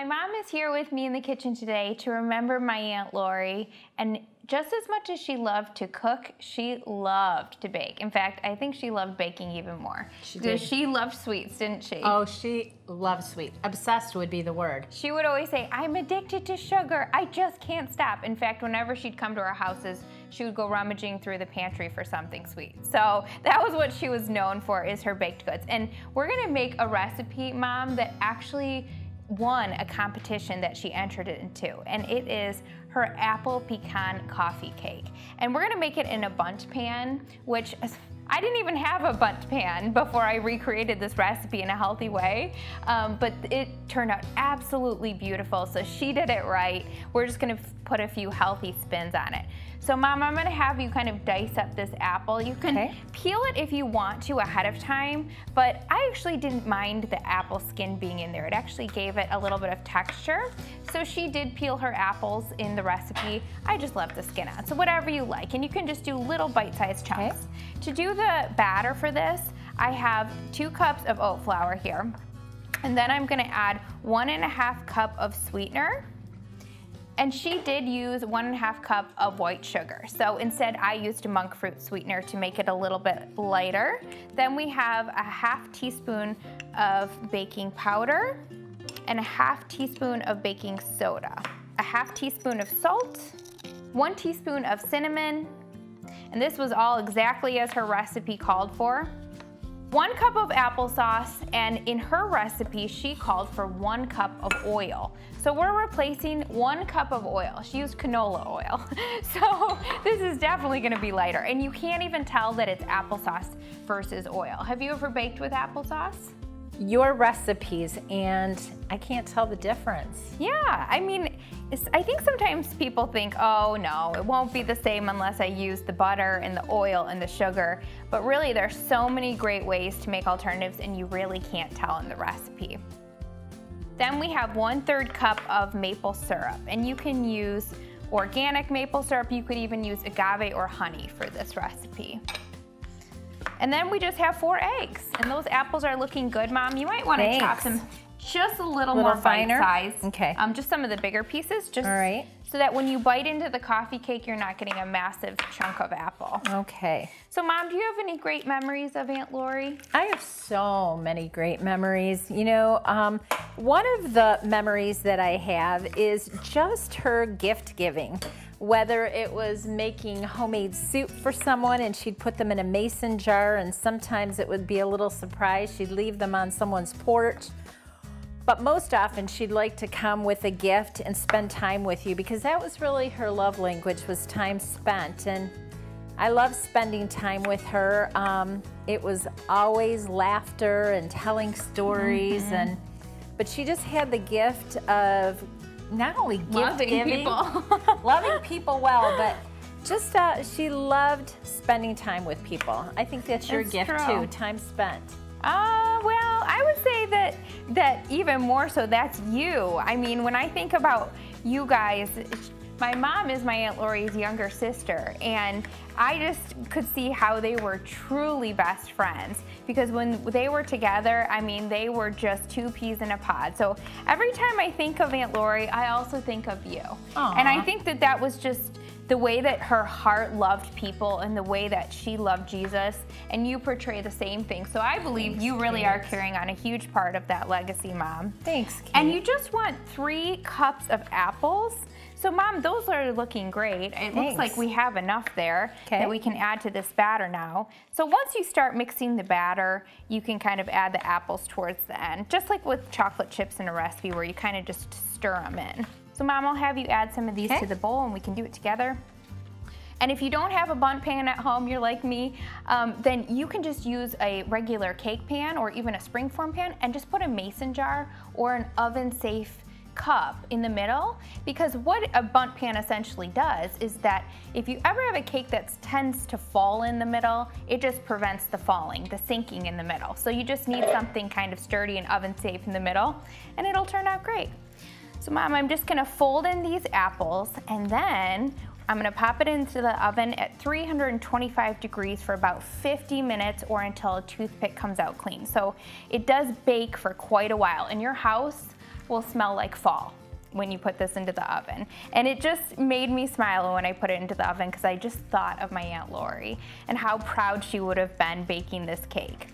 my mom is here with me in the kitchen today to remember my Aunt Lori. And just as much as she loved to cook, she loved to bake. In fact, I think she loved baking even more. She did. She loved sweets, didn't she? Oh, she loves sweet. Obsessed would be the word. She would always say, I'm addicted to sugar. I just can't stop. In fact, whenever she'd come to our houses, she would go rummaging through the pantry for something sweet. So that was what she was known for is her baked goods. And we're gonna make a recipe, Mom, that actually won a competition that she entered into, and it is her apple pecan coffee cake. And we're gonna make it in a bundt pan, which I didn't even have a bundt pan before I recreated this recipe in a healthy way, um, but it turned out absolutely beautiful. So she did it right. We're just gonna put a few healthy spins on it. So mom, I'm gonna have you kind of dice up this apple. You can okay. peel it if you want to ahead of time, but I actually didn't mind the apple skin being in there. It actually gave it a little bit of texture. So she did peel her apples in the recipe. I just left the skin on, so whatever you like. And you can just do little bite-sized chunks. Okay. To do the batter for this, I have two cups of oat flour here. And then I'm gonna add one and a half cup of sweetener. And she did use one and a half cup of white sugar. So instead I used monk fruit sweetener to make it a little bit lighter. Then we have a half teaspoon of baking powder and a half teaspoon of baking soda, a half teaspoon of salt, one teaspoon of cinnamon, and this was all exactly as her recipe called for. One cup of applesauce, and in her recipe, she called for one cup of oil. So we're replacing one cup of oil. She used canola oil. So this is definitely gonna be lighter. And you can't even tell that it's applesauce versus oil. Have you ever baked with applesauce? Your recipes, and I can't tell the difference. Yeah, I mean, I think sometimes people think, oh no, it won't be the same unless I use the butter and the oil and the sugar. But really, there's so many great ways to make alternatives and you really can't tell in the recipe. Then we have one third cup of maple syrup and you can use organic maple syrup. You could even use agave or honey for this recipe. And then we just have four eggs and those apples are looking good, Mom. You might want to chop them just a little, little more finer size. Okay. Um, just some of the bigger pieces, just All right. So that when you bite into the coffee cake, you're not getting a massive chunk of apple. Okay. So Mom, do you have any great memories of Aunt Lori? I have so many great memories. You know, um, one of the memories that I have is just her gift giving whether it was making homemade soup for someone and she'd put them in a mason jar and sometimes it would be a little surprise. She'd leave them on someone's porch but most often she'd like to come with a gift and spend time with you because that was really her love language was time spent. And I love spending time with her. Um, it was always laughter and telling stories mm -hmm. and but she just had the gift of not only gift loving giving, people, loving people well, but just uh, she loved spending time with people. I think that's your gift true. too, time spent. Uh, well, I would say that that even more so, that's you. I mean, when I think about you guys, my mom is my Aunt Lori's younger sister, and I just could see how they were truly best friends because when they were together, I mean, they were just two peas in a pod. So every time I think of Aunt Lori, I also think of you. Aww. And I think that that was just the way that her heart loved people and the way that she loved Jesus, and you portray the same thing. So I believe Thanks, you really Kate. are carrying on a huge part of that legacy, Mom. Thanks, Kate. And you just want three cups of apples. So mom, those are looking great. It Thanks. looks like we have enough there okay. that we can add to this batter now. So once you start mixing the batter, you can kind of add the apples towards the end, just like with chocolate chips in a recipe where you kind of just stir them in. So mom, I'll have you add some of these okay. to the bowl and we can do it together. And if you don't have a bundt pan at home, you're like me, um, then you can just use a regular cake pan or even a springform pan and just put a mason jar or an oven safe cup in the middle because what a bundt pan essentially does is that if you ever have a cake that tends to fall in the middle, it just prevents the falling, the sinking in the middle. So you just need something kind of sturdy and oven safe in the middle and it'll turn out great. So mom, I'm just gonna fold in these apples and then I'm gonna pop it into the oven at 325 degrees for about 50 minutes or until a toothpick comes out clean. So it does bake for quite a while. and your house, will smell like fall when you put this into the oven. And it just made me smile when I put it into the oven because I just thought of my Aunt Lori and how proud she would have been baking this cake.